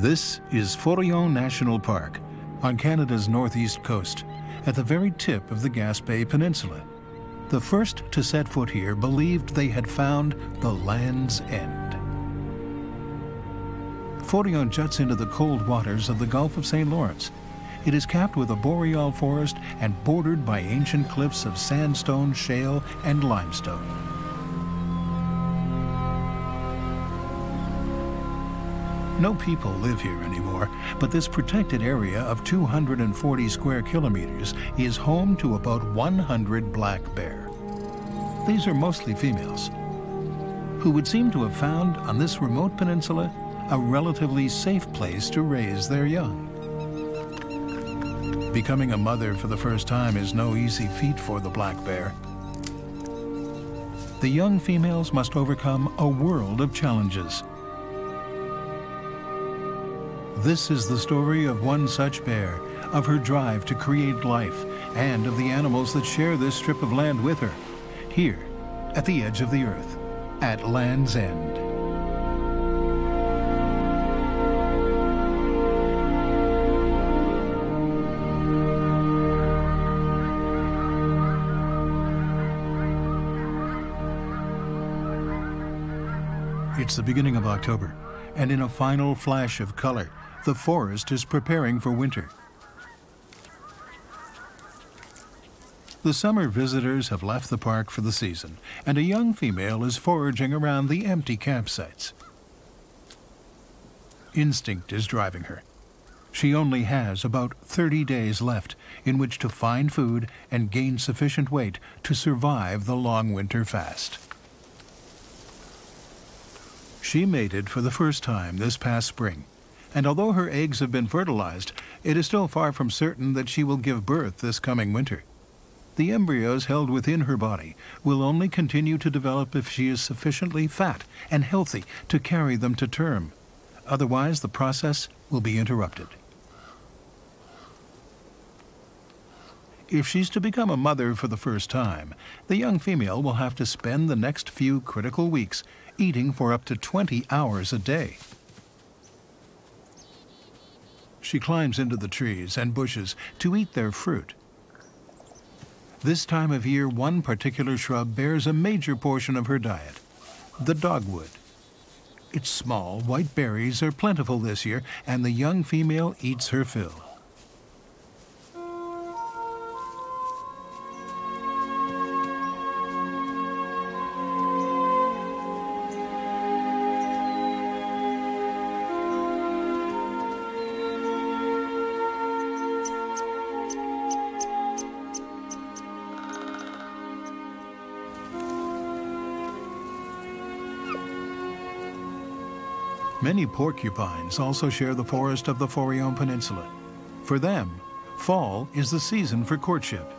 This is Forillon National Park on Canada's northeast coast, at the very tip of the Gaspé Peninsula. The first to set foot here believed they had found the land's end. Forillon juts into the cold waters of the Gulf of St. Lawrence. It is capped with a boreal forest and bordered by ancient cliffs of sandstone, shale, and limestone. No people live here anymore, but this protected area of 240 square kilometers is home to about 100 black bear. These are mostly females, who would seem to have found on this remote peninsula a relatively safe place to raise their young. Becoming a mother for the first time is no easy feat for the black bear. The young females must overcome a world of challenges. This is the story of one such bear, of her drive to create life, and of the animals that share this strip of land with her, here, at the edge of the earth, at Land's End. It's the beginning of October, and in a final flash of color, the forest is preparing for winter. The summer visitors have left the park for the season, and a young female is foraging around the empty campsites. Instinct is driving her. She only has about 30 days left in which to find food and gain sufficient weight to survive the long winter fast. She mated for the first time this past spring, and although her eggs have been fertilized, it is still far from certain that she will give birth this coming winter. The embryos held within her body will only continue to develop if she is sufficiently fat and healthy to carry them to term. Otherwise, the process will be interrupted. If she's to become a mother for the first time, the young female will have to spend the next few critical weeks eating for up to 20 hours a day. She climbs into the trees and bushes to eat their fruit. This time of year, one particular shrub bears a major portion of her diet, the dogwood. Its small, white berries are plentiful this year, and the young female eats her fill. Many porcupines also share the forest of the Forillon Peninsula. For them, fall is the season for courtship.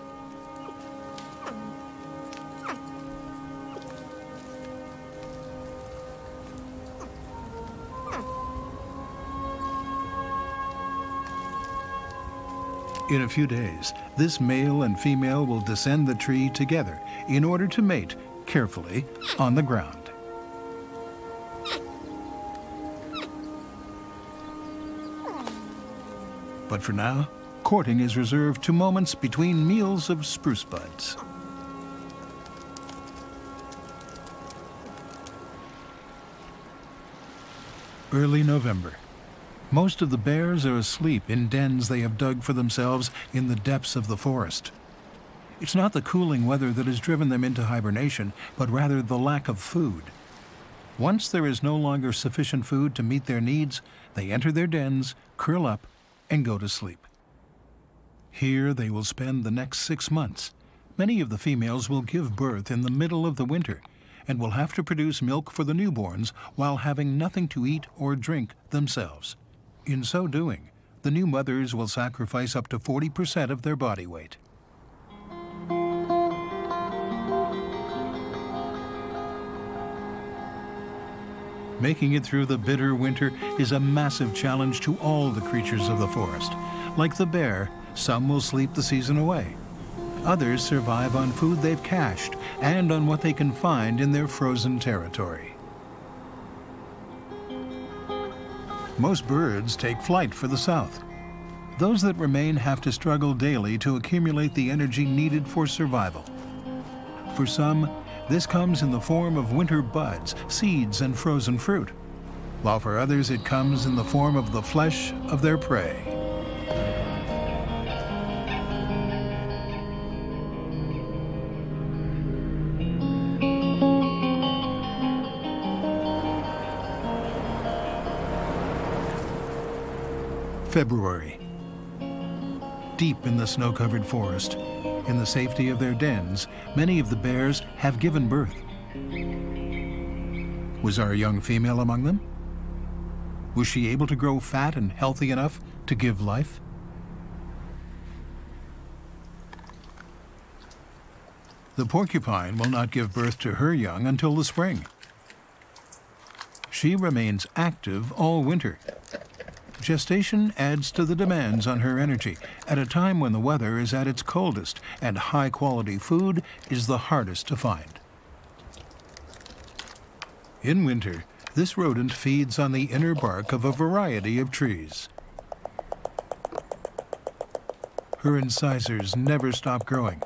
In a few days, this male and female will descend the tree together in order to mate carefully on the ground. But for now, courting is reserved to moments between meals of spruce buds. Early November. Most of the bears are asleep in dens they have dug for themselves in the depths of the forest. It's not the cooling weather that has driven them into hibernation, but rather the lack of food. Once there is no longer sufficient food to meet their needs, they enter their dens, curl up, and go to sleep. Here they will spend the next six months. Many of the females will give birth in the middle of the winter and will have to produce milk for the newborns while having nothing to eat or drink themselves. In so doing, the new mothers will sacrifice up to 40% of their body weight. Making it through the bitter winter is a massive challenge to all the creatures of the forest. Like the bear, some will sleep the season away. Others survive on food they've cached and on what they can find in their frozen territory. most birds take flight for the south. Those that remain have to struggle daily to accumulate the energy needed for survival. For some, this comes in the form of winter buds, seeds, and frozen fruit, while for others it comes in the form of the flesh of their prey. February. Deep in the snow-covered forest, in the safety of their dens, many of the bears have given birth. Was our young female among them? Was she able to grow fat and healthy enough to give life? The porcupine will not give birth to her young until the spring. She remains active all winter, gestation adds to the demands on her energy at a time when the weather is at its coldest and high quality food is the hardest to find. In winter, this rodent feeds on the inner bark of a variety of trees. Her incisors never stop growing,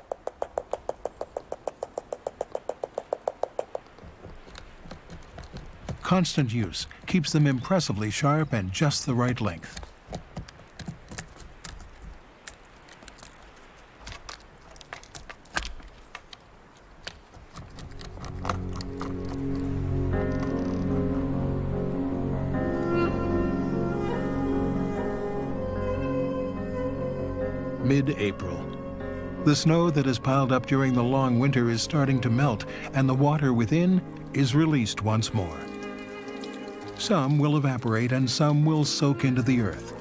Constant use keeps them impressively sharp and just the right length. Mid-April. The snow that has piled up during the long winter is starting to melt, and the water within is released once more. Some will evaporate and some will soak into the earth.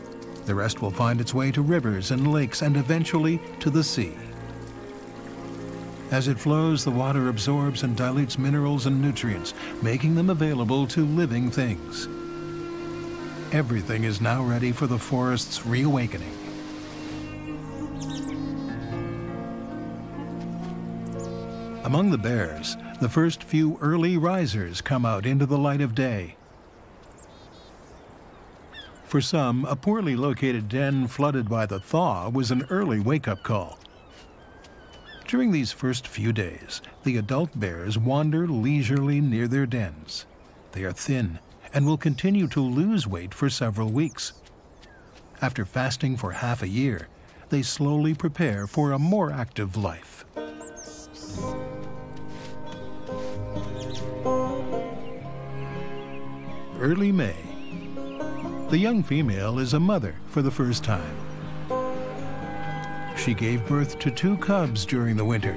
The rest will find its way to rivers and lakes and eventually to the sea. As it flows, the water absorbs and dilutes minerals and nutrients, making them available to living things. Everything is now ready for the forest's reawakening. Among the bears, the first few early risers come out into the light of day. For some, a poorly located den flooded by the thaw was an early wake-up call. During these first few days, the adult bears wander leisurely near their dens. They are thin and will continue to lose weight for several weeks. After fasting for half a year, they slowly prepare for a more active life. Early May, the young female is a mother for the first time. She gave birth to two cubs during the winter.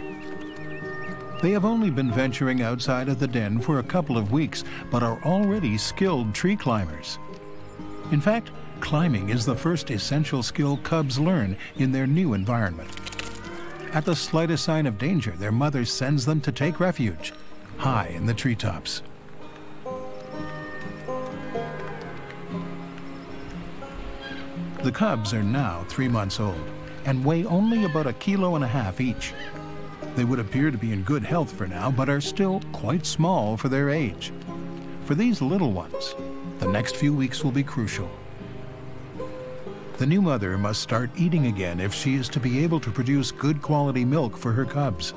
They have only been venturing outside of the den for a couple of weeks, but are already skilled tree climbers. In fact, climbing is the first essential skill cubs learn in their new environment. At the slightest sign of danger, their mother sends them to take refuge, high in the treetops. The cubs are now three months old and weigh only about a kilo and a half each. They would appear to be in good health for now, but are still quite small for their age. For these little ones, the next few weeks will be crucial. The new mother must start eating again if she is to be able to produce good quality milk for her cubs.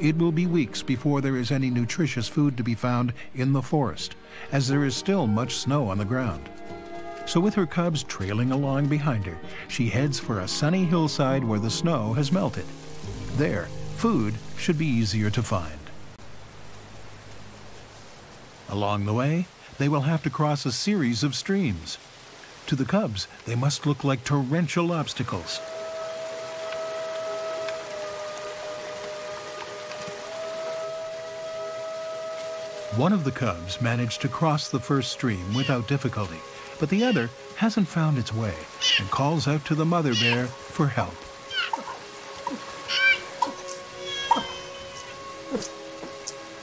It will be weeks before there is any nutritious food to be found in the forest, as there is still much snow on the ground. So with her cubs trailing along behind her, she heads for a sunny hillside where the snow has melted. There, food should be easier to find. Along the way, they will have to cross a series of streams. To the cubs, they must look like torrential obstacles. One of the cubs managed to cross the first stream without difficulty, but the other hasn't found its way and calls out to the mother bear for help.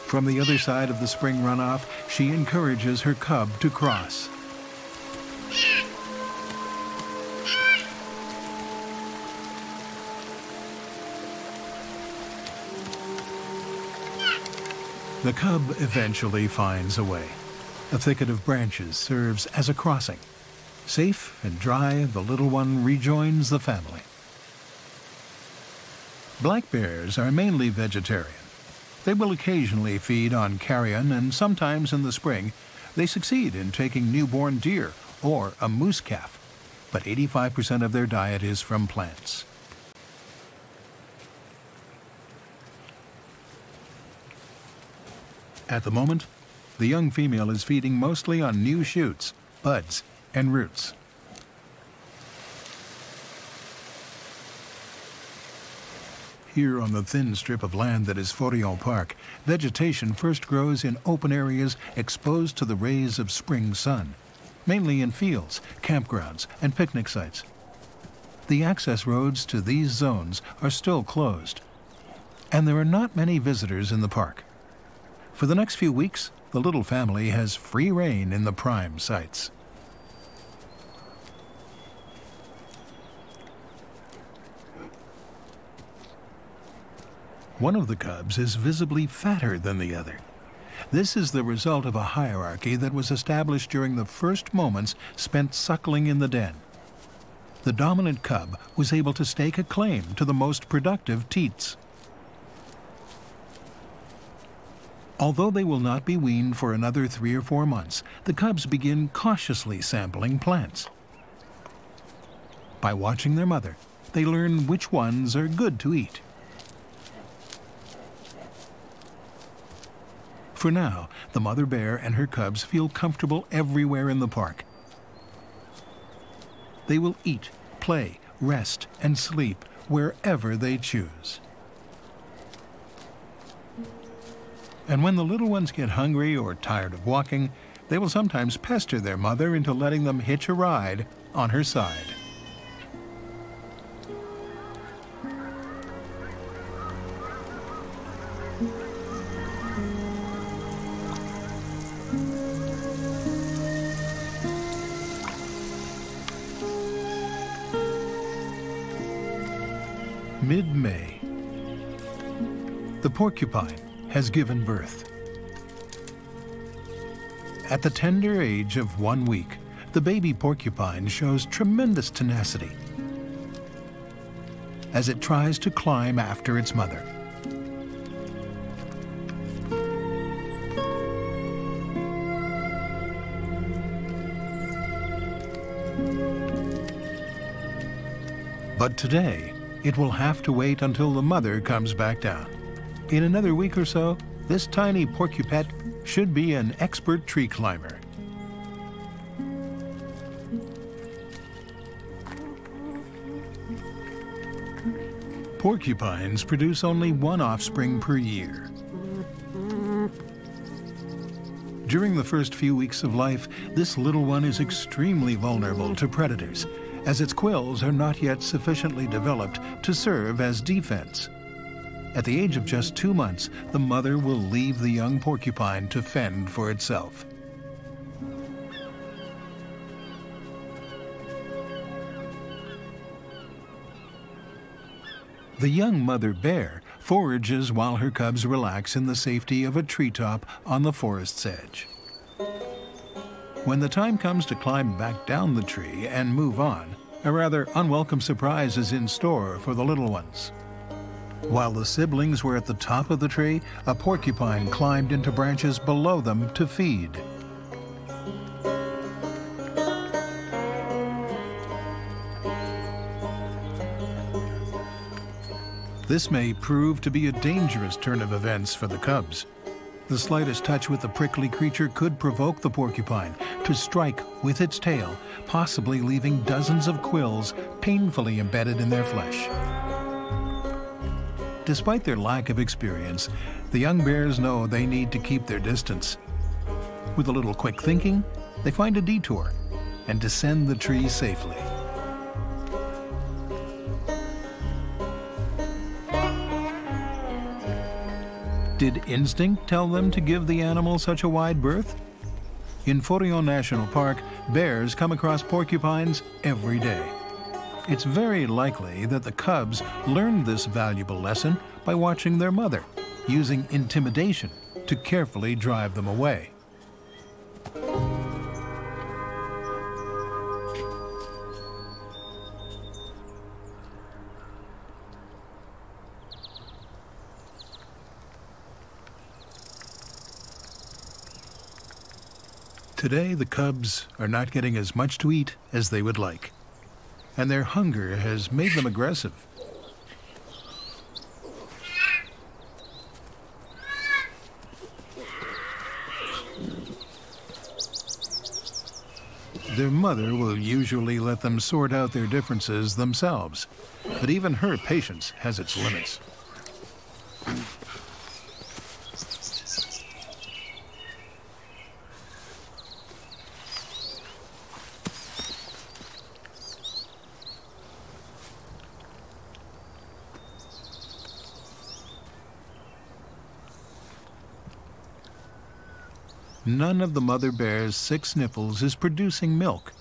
From the other side of the spring runoff, she encourages her cub to cross. The cub eventually finds a way. A thicket of branches serves as a crossing, Safe and dry, the little one rejoins the family. Black bears are mainly vegetarian. They will occasionally feed on carrion, and sometimes in the spring, they succeed in taking newborn deer or a moose calf, but 85% of their diet is from plants. At the moment, the young female is feeding mostly on new shoots, buds, and roots. Here on the thin strip of land that is Forillon Park, vegetation first grows in open areas exposed to the rays of spring sun, mainly in fields, campgrounds, and picnic sites. The access roads to these zones are still closed, and there are not many visitors in the park. For the next few weeks, the little family has free rein in the prime sites. One of the cubs is visibly fatter than the other. This is the result of a hierarchy that was established during the first moments spent suckling in the den. The dominant cub was able to stake a claim to the most productive teats. Although they will not be weaned for another three or four months, the cubs begin cautiously sampling plants. By watching their mother, they learn which ones are good to eat. For now, the mother bear and her cubs feel comfortable everywhere in the park. They will eat, play, rest, and sleep wherever they choose. And when the little ones get hungry or tired of walking, they will sometimes pester their mother into letting them hitch a ride on her side. Mid-May. The porcupine has given birth. At the tender age of one week, the baby porcupine shows tremendous tenacity as it tries to climb after its mother. But today, it will have to wait until the mother comes back down. In another week or so, this tiny porcupet should be an expert tree climber. Porcupines produce only one offspring per year. During the first few weeks of life, this little one is extremely vulnerable to predators as its quills are not yet sufficiently developed to serve as defense. At the age of just two months, the mother will leave the young porcupine to fend for itself. The young mother bear forages while her cubs relax in the safety of a treetop on the forest's edge. When the time comes to climb back down the tree and move on, a rather unwelcome surprise is in store for the little ones. While the siblings were at the top of the tree, a porcupine climbed into branches below them to feed. This may prove to be a dangerous turn of events for the cubs. The slightest touch with the prickly creature could provoke the porcupine to strike with its tail, possibly leaving dozens of quills painfully embedded in their flesh. Despite their lack of experience, the young bears know they need to keep their distance. With a little quick thinking, they find a detour and descend the tree safely. Did instinct tell them to give the animal such a wide berth? In Forillon National Park, bears come across porcupines every day. It's very likely that the cubs learned this valuable lesson by watching their mother, using intimidation to carefully drive them away. Today, the cubs are not getting as much to eat as they would like and their hunger has made them aggressive. Their mother will usually let them sort out their differences themselves, but even her patience has its limits. None of the mother bear's six nipples is producing milk.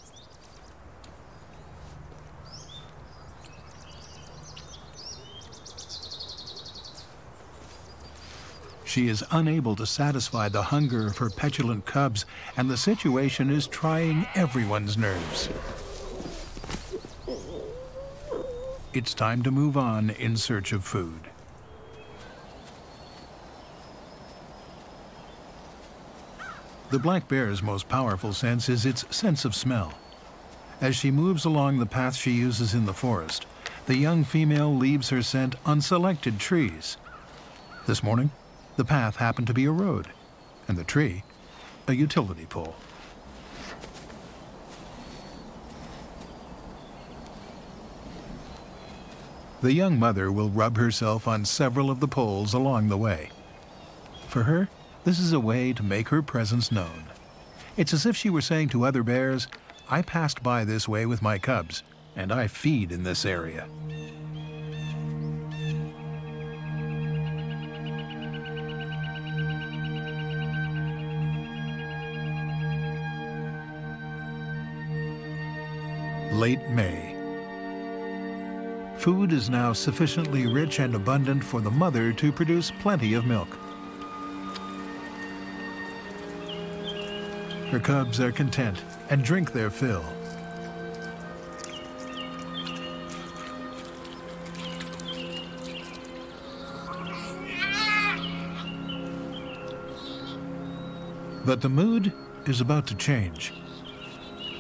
She is unable to satisfy the hunger of her petulant cubs, and the situation is trying everyone's nerves. It's time to move on in search of food. The black bear's most powerful sense is its sense of smell. As she moves along the path she uses in the forest, the young female leaves her scent on selected trees. This morning, the path happened to be a road, and the tree, a utility pole. The young mother will rub herself on several of the poles along the way. For her, this is a way to make her presence known. It's as if she were saying to other bears, I passed by this way with my cubs, and I feed in this area. Late May. Food is now sufficiently rich and abundant for the mother to produce plenty of milk. Her cubs are content and drink their fill. But the mood is about to change.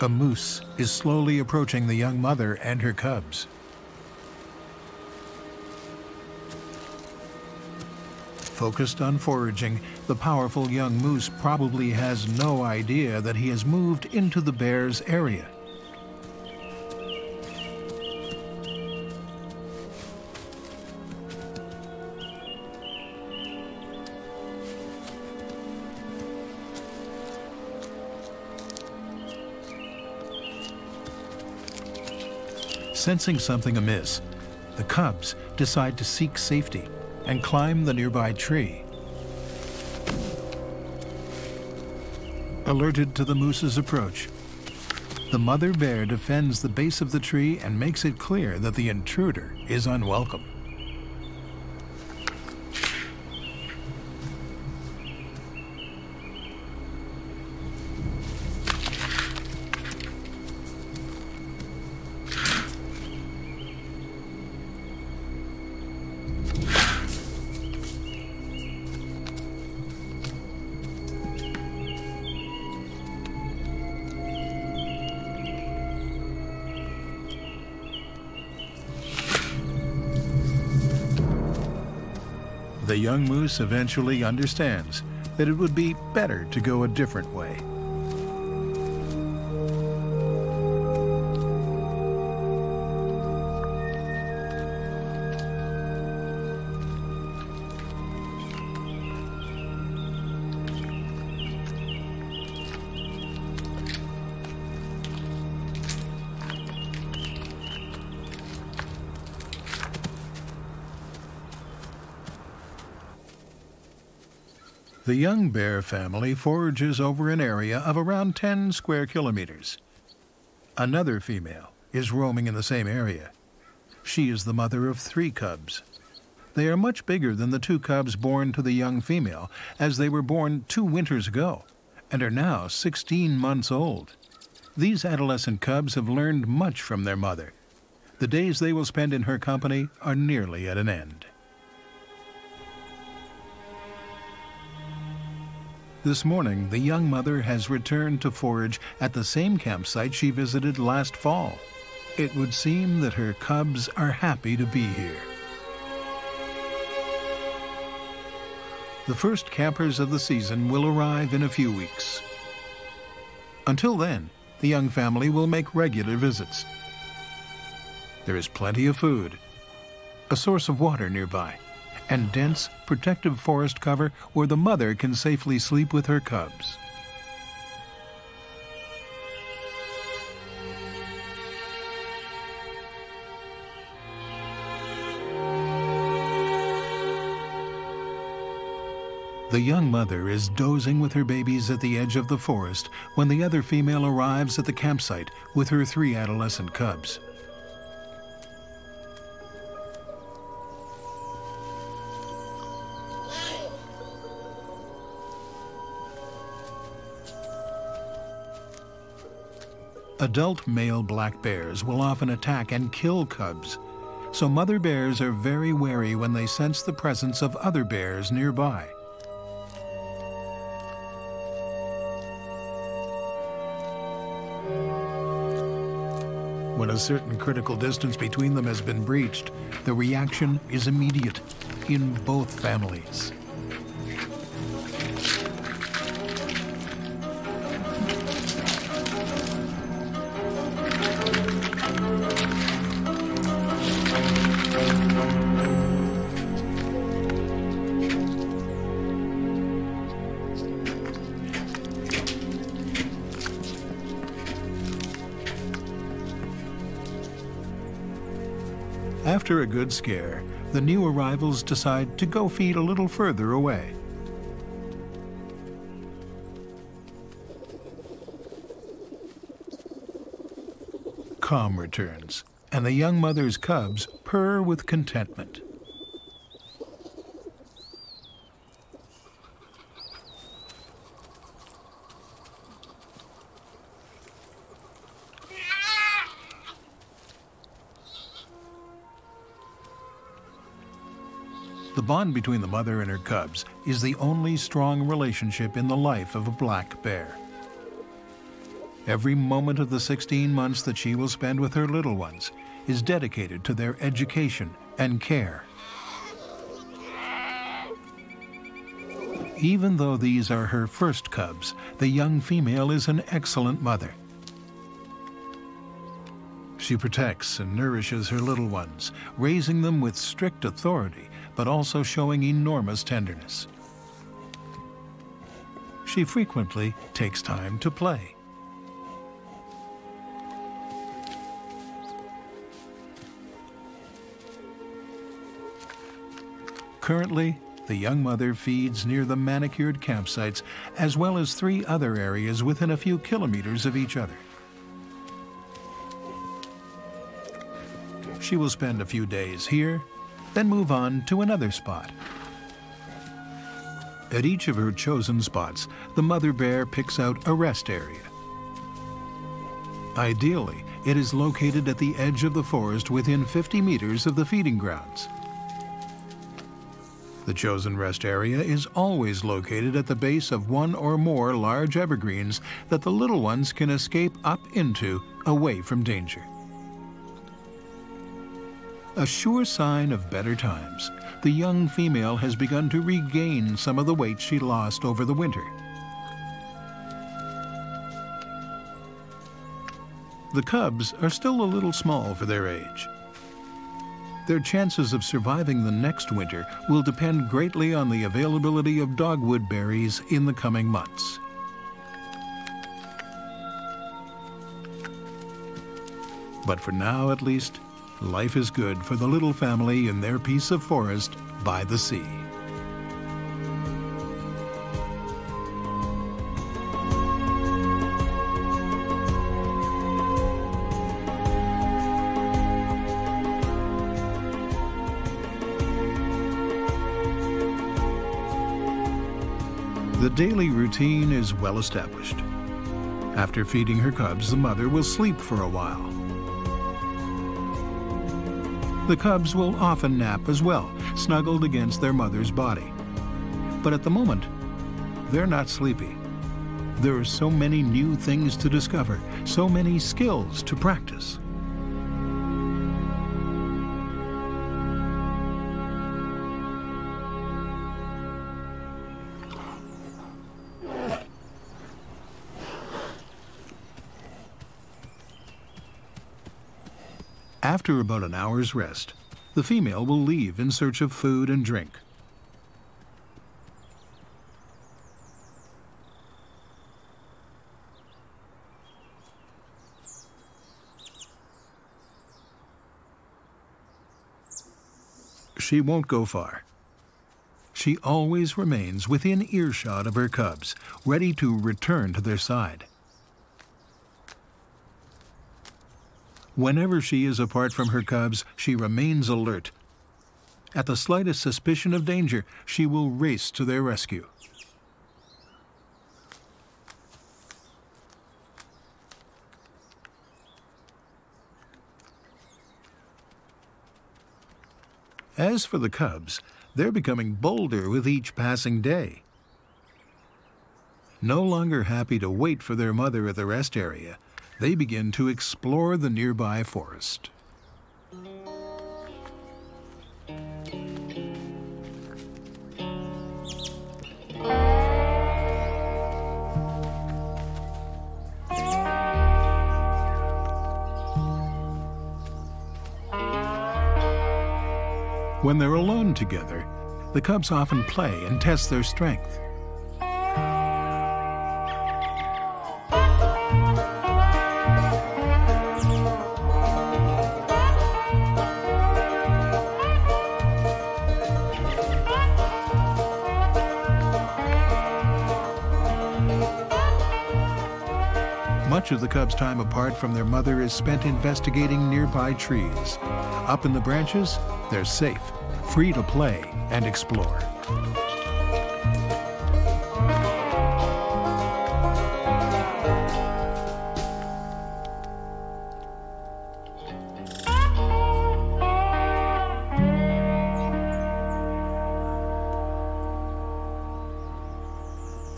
A moose is slowly approaching the young mother and her cubs. Focused on foraging, the powerful young moose probably has no idea that he has moved into the bear's area. Sensing something amiss, the cubs decide to seek safety and climb the nearby tree. Alerted to the moose's approach, the mother bear defends the base of the tree and makes it clear that the intruder is unwelcome. Moose eventually understands that it would be better to go a different way. The young bear family forages over an area of around 10 square kilometers. Another female is roaming in the same area. She is the mother of three cubs. They are much bigger than the two cubs born to the young female, as they were born two winters ago, and are now 16 months old. These adolescent cubs have learned much from their mother. The days they will spend in her company are nearly at an end. This morning, the young mother has returned to forage at the same campsite she visited last fall. It would seem that her cubs are happy to be here. The first campers of the season will arrive in a few weeks. Until then, the young family will make regular visits. There is plenty of food, a source of water nearby, and dense, protective forest cover where the mother can safely sleep with her cubs. The young mother is dozing with her babies at the edge of the forest when the other female arrives at the campsite with her three adolescent cubs. Adult male black bears will often attack and kill cubs, so mother bears are very wary when they sense the presence of other bears nearby. When a certain critical distance between them has been breached, the reaction is immediate in both families. Good scare, the new arrivals decide to go feed a little further away. Calm returns, and the young mother's cubs purr with contentment. Bond between the mother and her cubs is the only strong relationship in the life of a black bear. Every moment of the 16 months that she will spend with her little ones is dedicated to their education and care. Even though these are her first cubs, the young female is an excellent mother. She protects and nourishes her little ones, raising them with strict authority but also showing enormous tenderness. She frequently takes time to play. Currently, the young mother feeds near the manicured campsites as well as three other areas within a few kilometers of each other. She will spend a few days here then move on to another spot. At each of her chosen spots, the mother bear picks out a rest area. Ideally, it is located at the edge of the forest within 50 meters of the feeding grounds. The chosen rest area is always located at the base of one or more large evergreens that the little ones can escape up into away from danger. A sure sign of better times, the young female has begun to regain some of the weight she lost over the winter. The cubs are still a little small for their age. Their chances of surviving the next winter will depend greatly on the availability of dogwood berries in the coming months. But for now, at least, life is good for the little family in their piece of forest by the sea. The daily routine is well established. After feeding her cubs, the mother will sleep for a while. The cubs will often nap as well, snuggled against their mother's body. But at the moment, they're not sleepy. There are so many new things to discover, so many skills to practice. After about an hour's rest, the female will leave in search of food and drink. She won't go far. She always remains within earshot of her cubs, ready to return to their side. Whenever she is apart from her cubs, she remains alert. At the slightest suspicion of danger, she will race to their rescue. As for the cubs, they're becoming bolder with each passing day. No longer happy to wait for their mother at the rest area, they begin to explore the nearby forest. When they're alone together, the cubs often play and test their strength. Much of the cubs' time apart from their mother is spent investigating nearby trees. Up in the branches, they're safe, free to play and explore.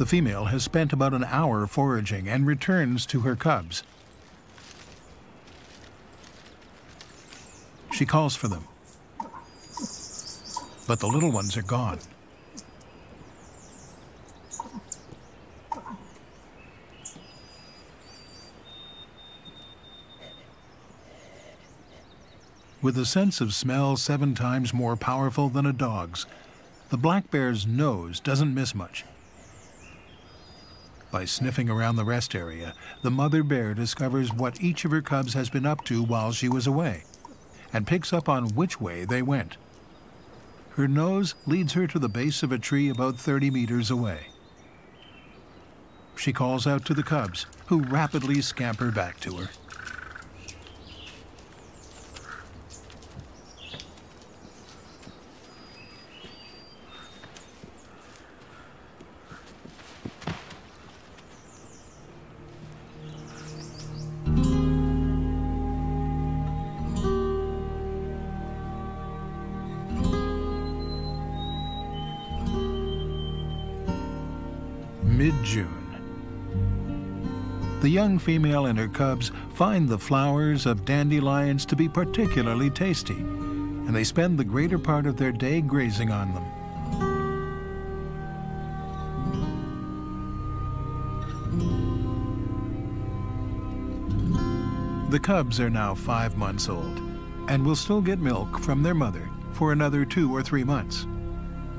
The female has spent about an hour foraging and returns to her cubs. She calls for them. But the little ones are gone. With a sense of smell seven times more powerful than a dog's, the black bear's nose doesn't miss much. By sniffing around the rest area, the mother bear discovers what each of her cubs has been up to while she was away, and picks up on which way they went. Her nose leads her to the base of a tree about 30 meters away. She calls out to the cubs, who rapidly scamper back to her. Young female and her cubs find the flowers of dandelions to be particularly tasty, and they spend the greater part of their day grazing on them. The cubs are now five months old and will still get milk from their mother for another two or three months.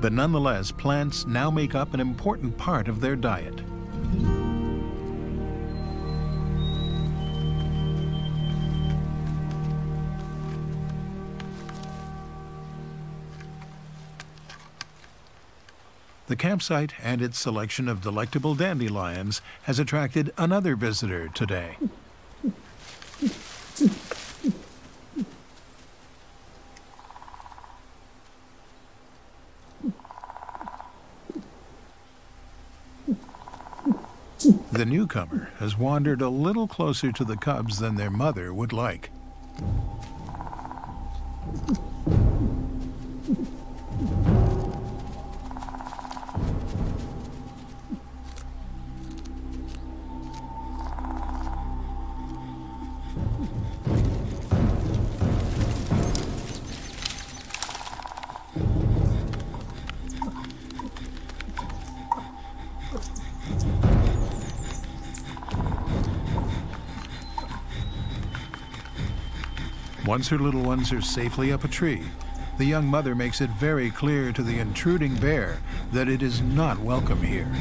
But nonetheless, plants now make up an important part of their diet. The campsite and its selection of delectable dandelions has attracted another visitor today. The newcomer has wandered a little closer to the cubs than their mother would like. Once her little ones are safely up a tree, the young mother makes it very clear to the intruding bear that it is not welcome here.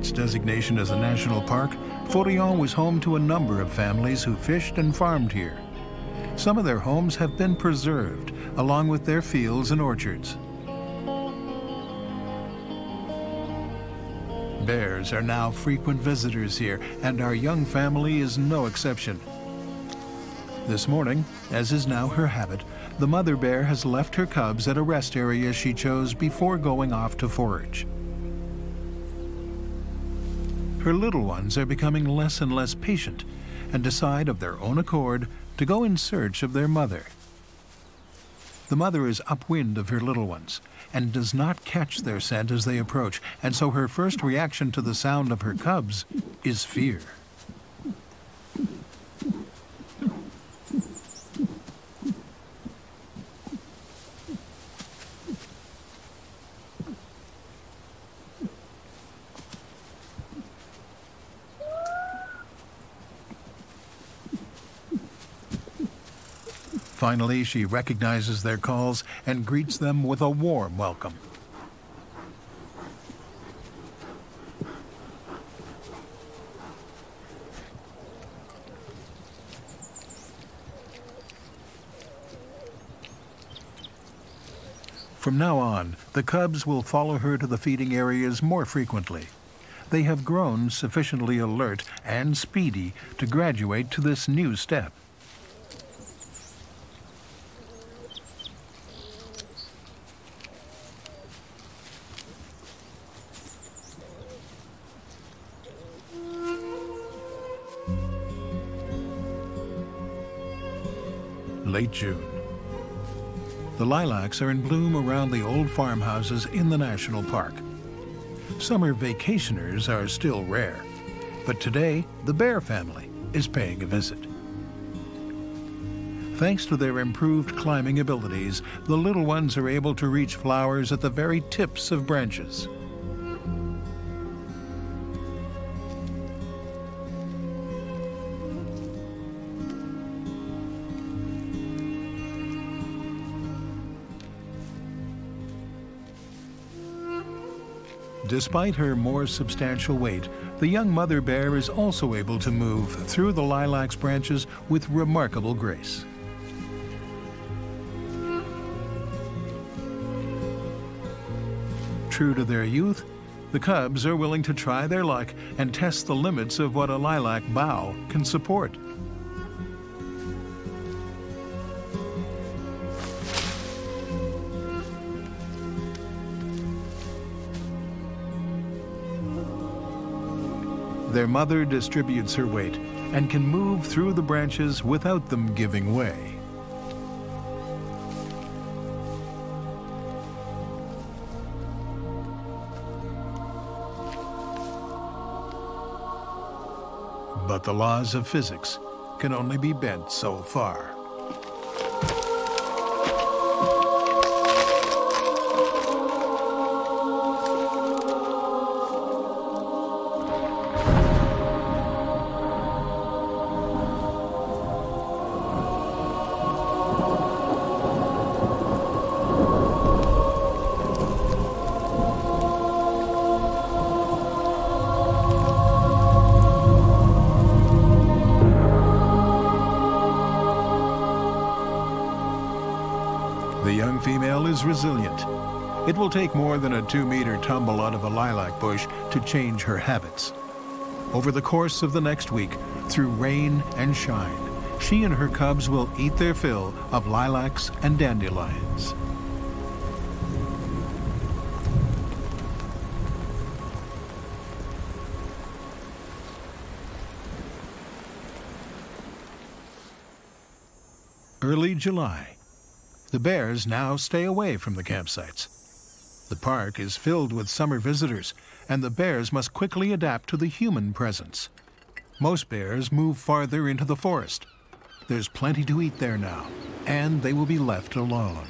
Its designation as a national park, Forillon was home to a number of families who fished and farmed here. Some of their homes have been preserved, along with their fields and orchards. Bears are now frequent visitors here, and our young family is no exception. This morning, as is now her habit, the mother bear has left her cubs at a rest area she chose before going off to forage. Her little ones are becoming less and less patient and decide of their own accord to go in search of their mother. The mother is upwind of her little ones and does not catch their scent as they approach, and so her first reaction to the sound of her cubs is fear. Finally, she recognizes their calls and greets them with a warm welcome. From now on, the cubs will follow her to the feeding areas more frequently. They have grown sufficiently alert and speedy to graduate to this new step. June. The lilacs are in bloom around the old farmhouses in the national park. Summer vacationers are still rare, but today the bear family is paying a visit. Thanks to their improved climbing abilities, the little ones are able to reach flowers at the very tips of branches. Despite her more substantial weight, the young mother bear is also able to move through the lilac's branches with remarkable grace. True to their youth, the cubs are willing to try their luck and test the limits of what a lilac bough can support. Their mother distributes her weight and can move through the branches without them giving way. But the laws of physics can only be bent so far. resilient. It will take more than a two-meter tumble out of a lilac bush to change her habits. Over the course of the next week, through rain and shine, she and her cubs will eat their fill of lilacs and dandelions. Early July, the bears now stay away from the campsites. The park is filled with summer visitors, and the bears must quickly adapt to the human presence. Most bears move farther into the forest. There's plenty to eat there now, and they will be left alone.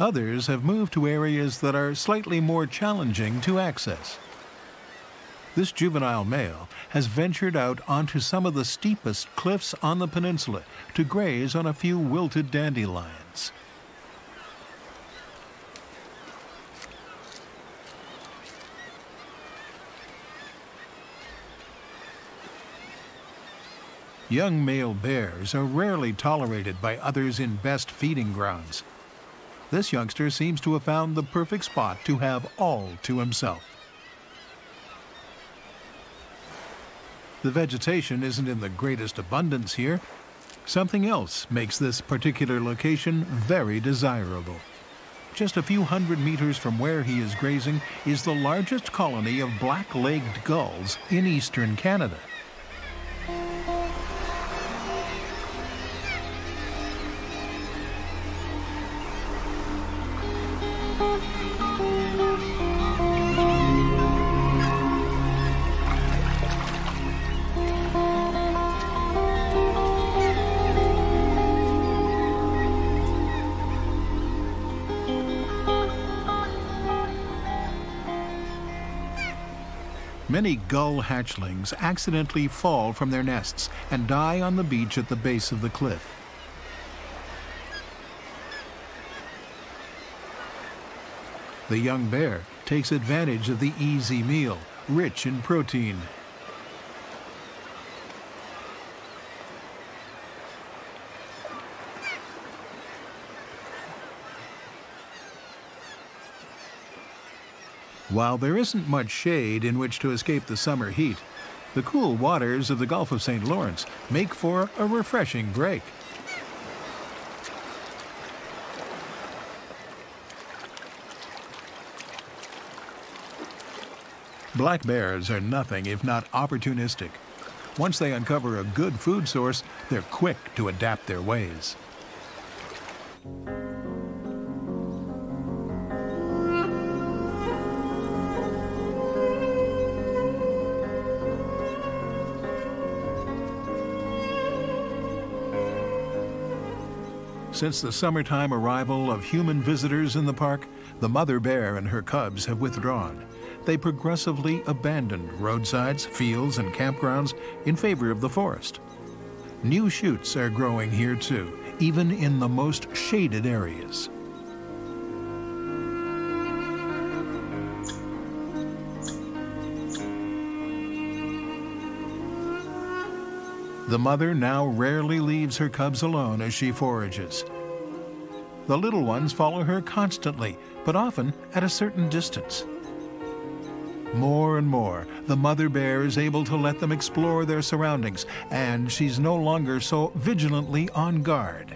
Others have moved to areas that are slightly more challenging to access. This juvenile male has ventured out onto some of the steepest cliffs on the peninsula to graze on a few wilted dandelions. Young male bears are rarely tolerated by others in best feeding grounds. This youngster seems to have found the perfect spot to have all to himself. The vegetation isn't in the greatest abundance here. Something else makes this particular location very desirable. Just a few hundred meters from where he is grazing is the largest colony of black-legged gulls in eastern Canada. Many gull hatchlings accidentally fall from their nests and die on the beach at the base of the cliff. The young bear takes advantage of the easy meal, rich in protein. While there isn't much shade in which to escape the summer heat, the cool waters of the Gulf of St. Lawrence make for a refreshing break. Black bears are nothing if not opportunistic. Once they uncover a good food source, they're quick to adapt their ways. Since the summertime arrival of human visitors in the park, the mother bear and her cubs have withdrawn. They progressively abandoned roadsides, fields, and campgrounds in favor of the forest. New shoots are growing here too, even in the most shaded areas. The mother now rarely leaves her cubs alone as she forages. The little ones follow her constantly, but often at a certain distance. More and more, the mother bear is able to let them explore their surroundings, and she's no longer so vigilantly on guard.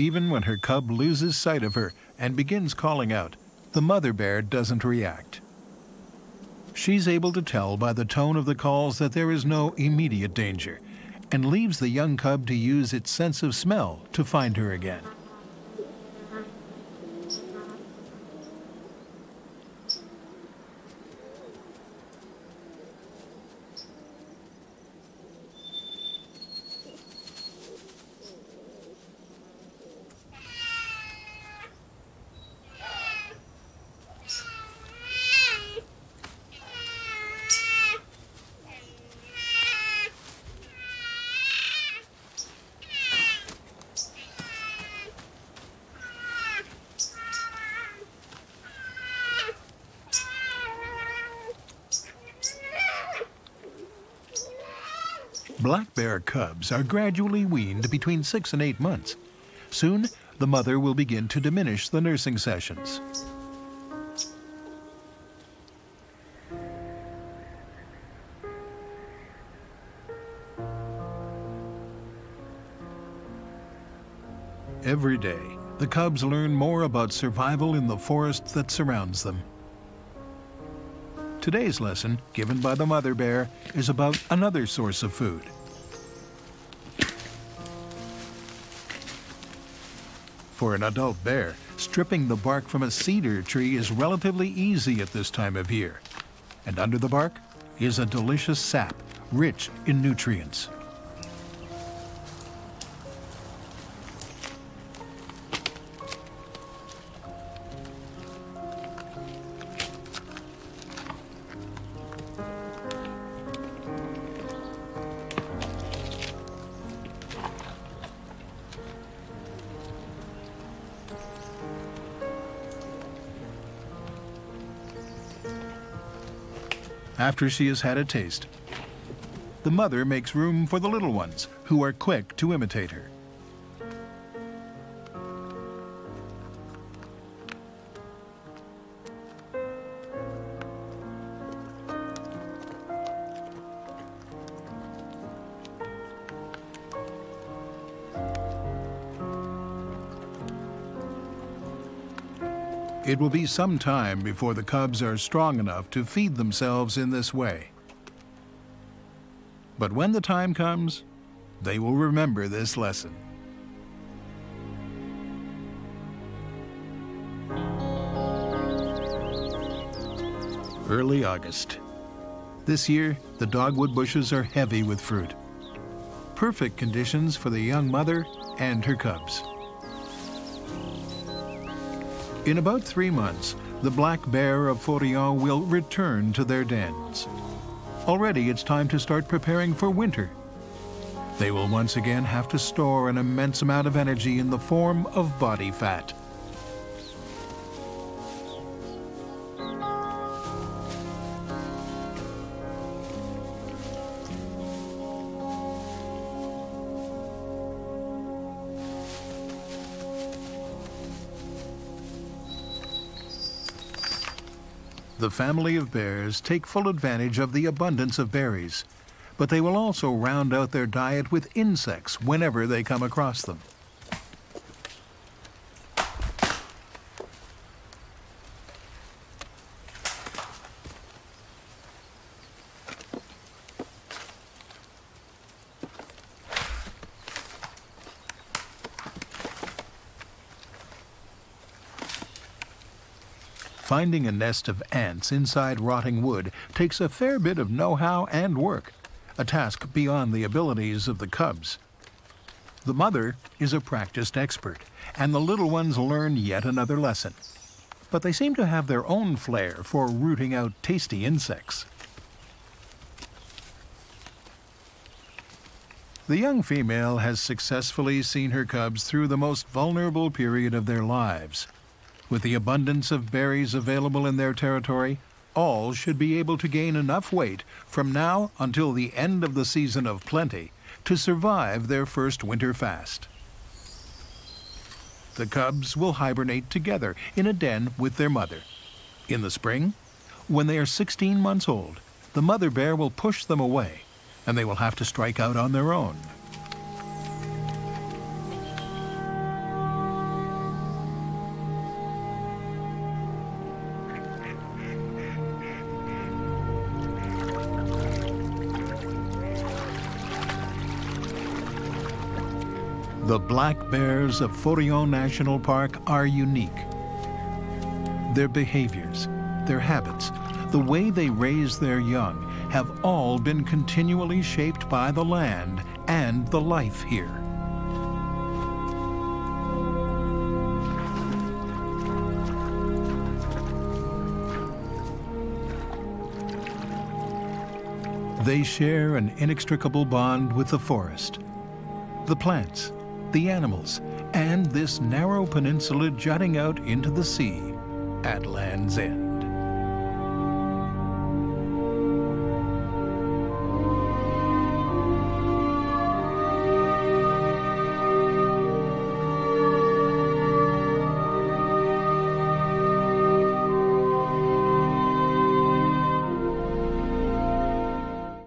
Even when her cub loses sight of her and begins calling out, the mother bear doesn't react. She's able to tell by the tone of the calls that there is no immediate danger and leaves the young cub to use its sense of smell to find her again. Black bear cubs are gradually weaned between six and eight months. Soon, the mother will begin to diminish the nursing sessions. Every day, the cubs learn more about survival in the forest that surrounds them. Today's lesson, given by the mother bear, is about another source of food. For an adult bear, stripping the bark from a cedar tree is relatively easy at this time of year. And under the bark is a delicious sap, rich in nutrients. After she has had a taste. The mother makes room for the little ones, who are quick to imitate her. It will be some time before the cubs are strong enough to feed themselves in this way. But when the time comes, they will remember this lesson. Early August. This year, the dogwood bushes are heavy with fruit. Perfect conditions for the young mother and her cubs. In about three months, the black bear of Forillon will return to their dens. Already it's time to start preparing for winter. They will once again have to store an immense amount of energy in the form of body fat. The family of bears take full advantage of the abundance of berries, but they will also round out their diet with insects whenever they come across them. Finding a nest of ants inside rotting wood takes a fair bit of know-how and work, a task beyond the abilities of the cubs. The mother is a practiced expert, and the little ones learn yet another lesson. But they seem to have their own flair for rooting out tasty insects. The young female has successfully seen her cubs through the most vulnerable period of their lives. With the abundance of berries available in their territory, all should be able to gain enough weight from now until the end of the season of plenty to survive their first winter fast. The cubs will hibernate together in a den with their mother. In the spring, when they are 16 months old, the mother bear will push them away, and they will have to strike out on their own. The black bears of Forillon National Park are unique. Their behaviors, their habits, the way they raise their young have all been continually shaped by the land and the life here. They share an inextricable bond with the forest, the plants, the animals, and this narrow peninsula jutting out into the sea at Land's End.